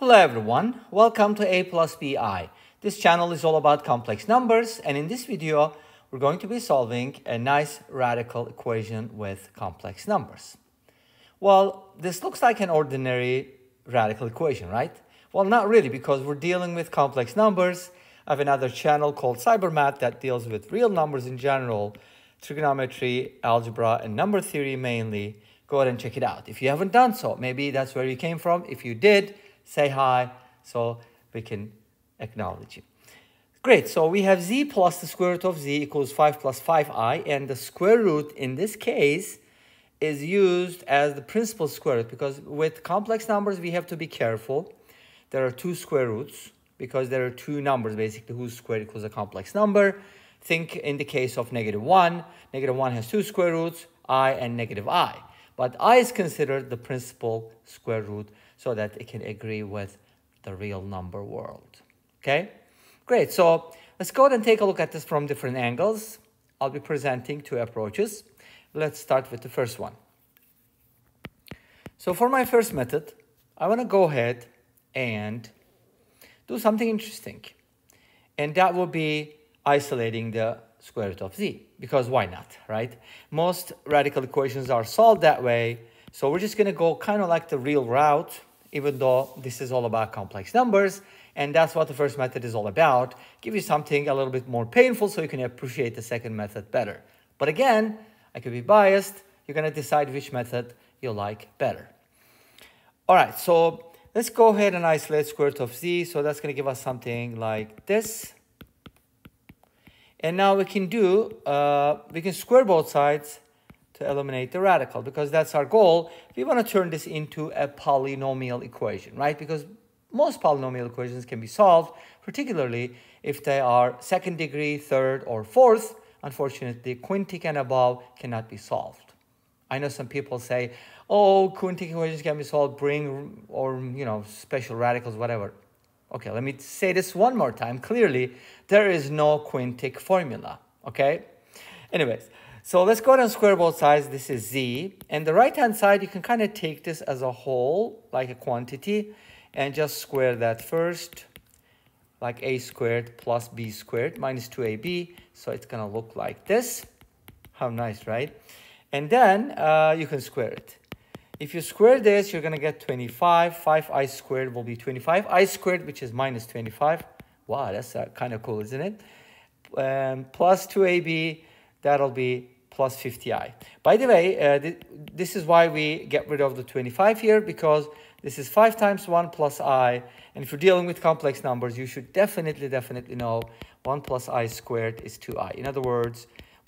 Hello everyone, welcome to A plus BI. This channel is all about complex numbers and in this video we're going to be solving a nice radical equation with complex numbers. Well, this looks like an ordinary radical equation, right? Well, not really because we're dealing with complex numbers. I have another channel called SyberMath that deals with real numbers in general, trigonometry, algebra, and number theory mainly. Go ahead and check it out. If you haven't done so, maybe that's where you came from. If you did, say hi so we can acknowledge you. Great, so we have z plus the square root of z equals 5 plus 5i, and the square root in this case is used as the principal square root because with complex numbers we have to be careful. There are two square roots because there are two numbers basically whose square equals a complex number. Think in the case of negative 1, negative 1 has two square roots, i and negative i. But i is considered the principal square root so that it can agree with the real number world. Okay, great. So let's go ahead and take a look at this from different angles. I'll be presenting two approaches. Let's start with the first one. So for my first method, I want to go ahead and do something interesting. And that will be isolating the square root of z because why not, right? Most radical equations are solved that way. So we're just going to go kind of like the real route, even though this is all about complex numbers. And that's what the first method is all about. Give you something a little bit more painful so you can appreciate the second method better. But again, I could be biased. You're going to decide which method you like better. All right, so let's go ahead and isolate square root of z. So that's going to give us something like this. And now we can do, uh, we can square both sides to eliminate the radical because that's our goal. We want to turn this into a polynomial equation, right? Because most polynomial equations can be solved, particularly if they are second degree, third, or fourth. Unfortunately, quintic and above cannot be solved. I know some people say, oh, quintic equations can be solved, Bring, or, you know, special radicals, whatever. Okay, let me say this one more time. Clearly, there is no quintic formula, okay? Anyways, so let's go ahead and square both sides. This is z. And the right-hand side, you can kind of take this as a whole, like a quantity, and just square that first, like a squared plus b squared minus 2ab. So it's going to look like this. How nice, right? And then uh, you can square it. If you square this, you're going to get 25. 5i squared will be 25. i squared, which is minus 25. Wow, that's uh, kind of cool, isn't it? Um, plus 2ab, that'll be plus 50i. By the way, uh, th this is why we get rid of the 25 here, because this is 5 times 1 plus i. And if you're dealing with complex numbers, you should definitely, definitely know 1 plus i squared is 2i. In other words,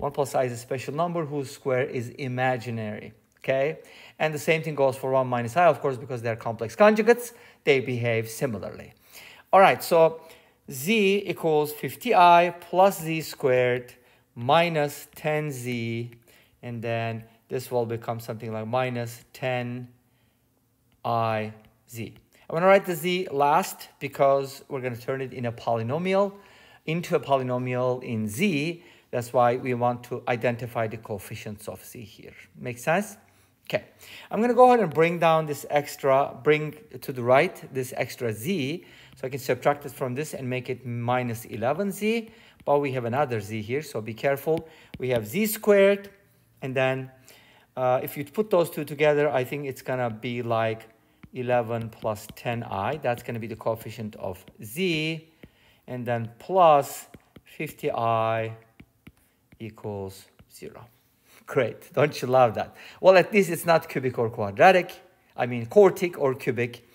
1 plus i is a special number whose square is imaginary okay? And the same thing goes for 1 minus i, of course, because they're complex conjugates, they behave similarly. All right, so z equals 50i plus z squared minus 10z, and then this will become something like minus 10iz. I'm going to write the z last because we're going to turn it in a polynomial into a polynomial in z. That's why we want to identify the coefficients of z here. Make sense? Okay, I'm going to go ahead and bring down this extra, bring to the right this extra z. So I can subtract it from this and make it minus 11z. But we have another z here, so be careful. We have z squared. And then uh, if you put those two together, I think it's going to be like 11 plus 10i. That's going to be the coefficient of z. And then plus 50i equals 0. Great, don't you love that? Well, at least it's not cubic or quadratic. I mean quartic or cubic.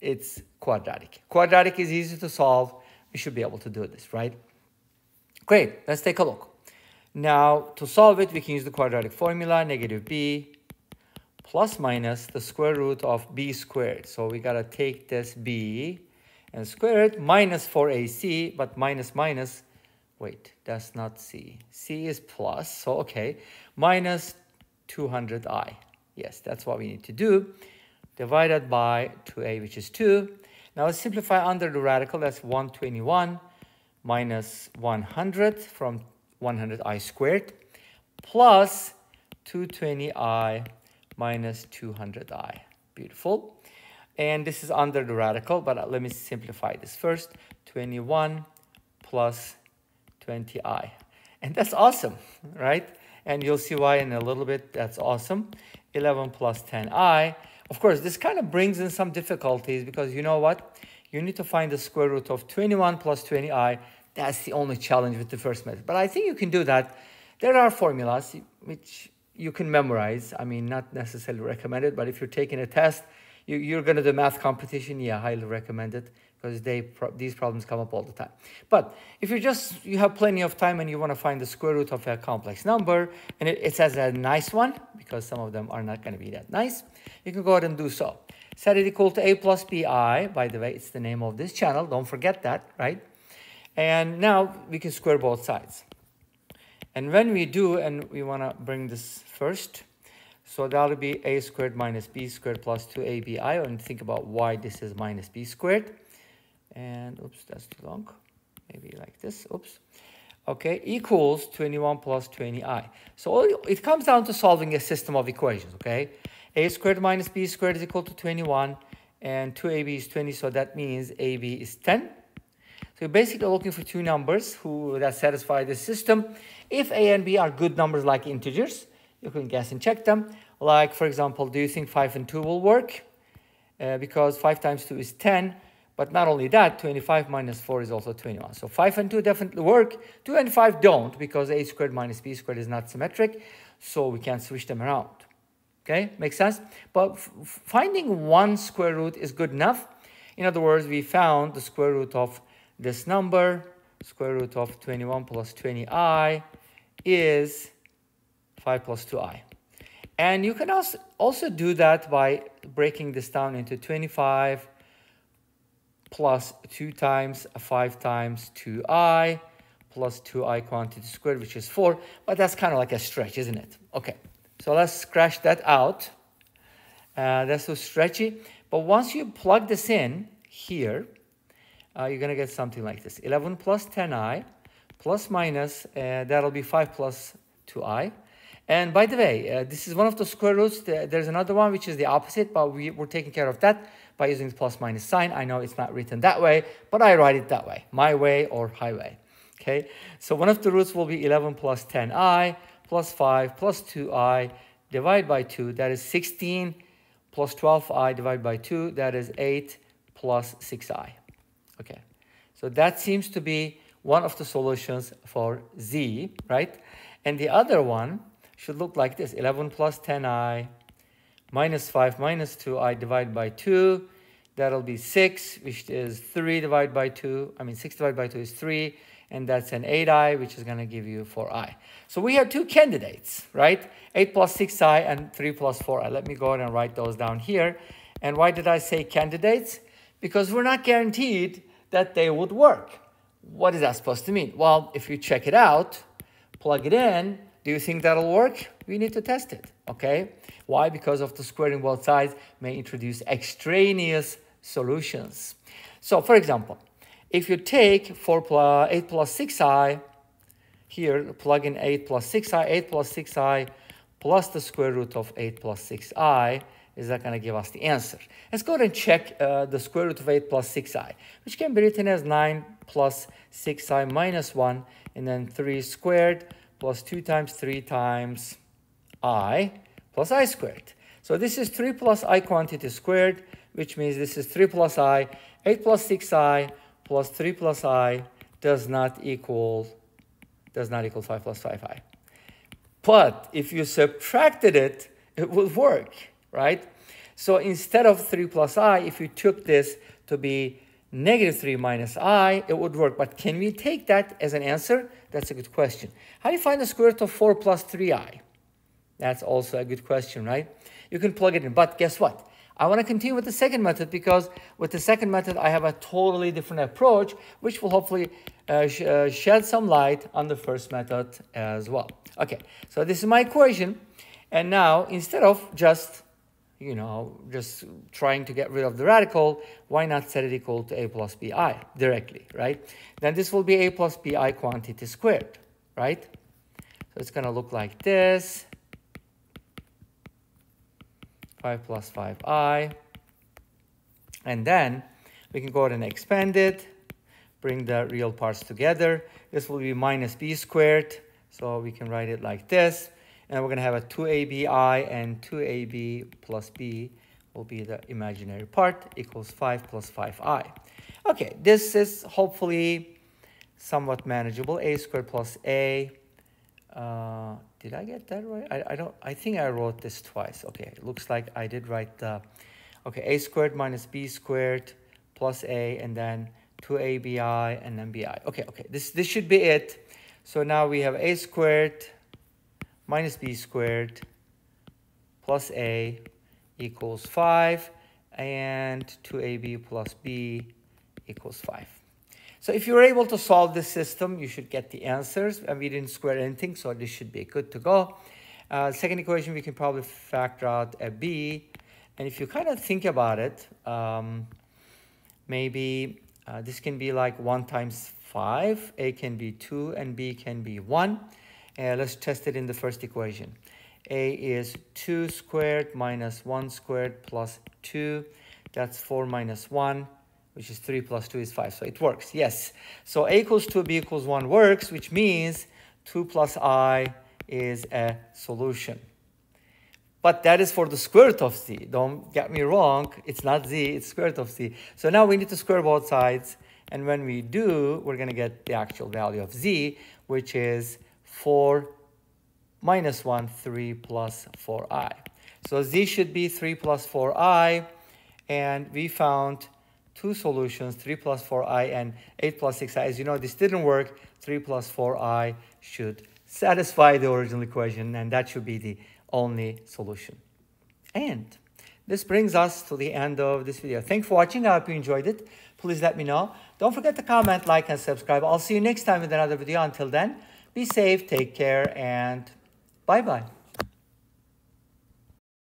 It's quadratic. Quadratic is easy to solve. We should be able to do this, right? Great, let's take a look. Now, to solve it, we can use the quadratic formula, negative b plus minus the square root of b squared. So we got to take this b and square it, minus 4ac, but minus minus Wait, that's not C. C is plus, so okay. Minus 200i. Yes, that's what we need to do. Divided by 2a, which is 2. Now let's simplify under the radical. That's 121 minus 100 from 100i squared plus 220i minus 200i. Beautiful. And this is under the radical, but let me simplify this first. 21 plus 20i. And that's awesome, right? And you'll see why in a little bit. That's awesome. 11 plus 10i. Of course, this kind of brings in some difficulties because you know what? You need to find the square root of 21 plus 20i. That's the only challenge with the first method. But I think you can do that. There are formulas which you can memorize. I mean, not necessarily recommended, but if you're taking a test, you, are going to do math competition, yeah, highly recommend it because they pro these problems come up all the time. But if you just, you have plenty of time and you want to find the square root of a complex number, and it, it says a nice one, because some of them are not going to be that nice, you can go ahead and do so. Set it equal to a plus bi, by the way, it's the name of this channel, don't forget that, right? And now we can square both sides. And when we do, and we want to bring this first, so that'll be a squared minus b squared plus 2abi. And think about why this is minus b squared. And oops, that's too long. Maybe like this. Oops. Okay, equals 21 plus 20i. So it comes down to solving a system of equations, okay? a squared minus b squared is equal to 21, and 2ab is 20, so that means ab is 10. So you're basically looking for two numbers who that satisfy the system. If a and b are good numbers like integers, you can guess and check them. Like, for example, do you think 5 and 2 will work? Uh, because 5 times 2 is 10. But not only that, 25 minus 4 is also 21. So 5 and 2 definitely work. 2 and 5 don't because a squared minus b squared is not symmetric. So we can't switch them around. Okay, makes sense? But finding one square root is good enough. In other words, we found the square root of this number, square root of 21 plus 20i is 5 plus 2i. And you can also, also do that by breaking this down into 25 plus 2 times 5 times 2i plus 2i quantity squared, which is 4. But that's kind of like a stretch, isn't it? Okay, so let's scratch that out. Uh, that's so stretchy. But once you plug this in here, uh, you're going to get something like this. 11 plus 10i plus minus, uh, that'll be 5 plus 2i. And by the way, uh, this is one of the square roots. There's another one which is the opposite, but we, we're taking care of that by using the plus minus sign. I know it's not written that way, but I write it that way, my way or highway. Okay, so one of the roots will be 11 plus 10i plus 5 plus 2i divided by 2. That is 16 plus 12i divided by 2. That is 8 plus 6i. Okay, so that seems to be one of the solutions for z, right? And the other one should look like this. 11 plus 10i minus 5 minus 2i divided by 2. That'll be 6, which is 3 divided by 2. I mean, 6 divided by 2 is 3. And that's an 8i, which is going to give you 4i. So we have two candidates, right? 8 plus 6i and 3 plus 4i. Let me go ahead and write those down here. And why did I say candidates? Because we're not guaranteed that they would work. What is that supposed to mean? Well, if you check it out, plug it in, do you think that'll work? We need to test it, okay? Why? Because of the squaring both sides may introduce extraneous solutions. So, for example, if you take 4 plus 8 plus 6i, here plug in 8 plus 6i, 8 plus 6i plus the square root of 8 plus 6i, is that going to give us the answer? Let's go ahead and check uh, the square root of 8 plus 6i, which can be written as 9 plus 6i minus 1, and then 3 squared plus 2 times 3 times i plus i squared. So this is 3 plus i quantity squared, which means this is 3 plus i. 8 plus 6i plus 3 plus i does not equal does not equal 5 plus 5i. But if you subtracted it, it would work, right? So instead of 3 plus i, if you took this to be negative 3 minus i, it would work. But can we take that as an answer? That's a good question. How do you find the square root of 4 plus 3i? That's also a good question, right? You can plug it in. But guess what? I want to continue with the second method because with the second method, I have a totally different approach, which will hopefully uh, sh uh, shed some light on the first method as well. Okay, so this is my equation. And now, instead of just you know, just trying to get rid of the radical, why not set it equal to a plus bi directly, right? Then this will be a plus bi quantity squared, right? So it's going to look like this. 5 plus 5i And then we can go ahead and expand it, bring the real parts together. This will be minus b squared. So we can write it like this. And we're going to have a 2abi and 2ab plus b will be the imaginary part equals 5 plus 5i. Okay, this is hopefully somewhat manageable. a squared plus a. Uh, did I get that right? I, I don't. I think I wrote this twice. Okay, it looks like I did write the. Okay, a squared minus b squared plus a, and then 2abi and then bi. Okay, okay. This this should be it. So now we have a squared minus b squared plus a equals 5 and 2ab plus b equals 5. So if you're able to solve this system, you should get the answers. And we didn't square anything, so this should be good to go. Uh, second equation, we can probably factor out a b. And if you kind of think about it, um, maybe uh, this can be like 1 times 5. a can be 2 and b can be 1. And let's test it in the first equation. a is 2 squared minus 1 squared plus 2. That's 4 minus 1, which is 3 plus 2 is 5. So it works, yes. So a equals 2, b equals 1 works, which means 2 plus i is a solution. But that is for the square root of z. Don't get me wrong. It's not z, it's square root of z. So now we need to square both sides. And when we do, we're going to get the actual value of z, which is 4 minus 1, 3 plus 4i. So z should be 3 plus 4i, and we found two solutions, 3 plus 4i and 8 plus 6i. As you know, this didn't work. 3 plus 4i should satisfy the original equation, and that should be the only solution. And this brings us to the end of this video. Thanks for watching. I hope you enjoyed it. Please let me know. Don't forget to comment, like, and subscribe. I'll see you next time with another video. Until then, be safe, take care, and bye-bye.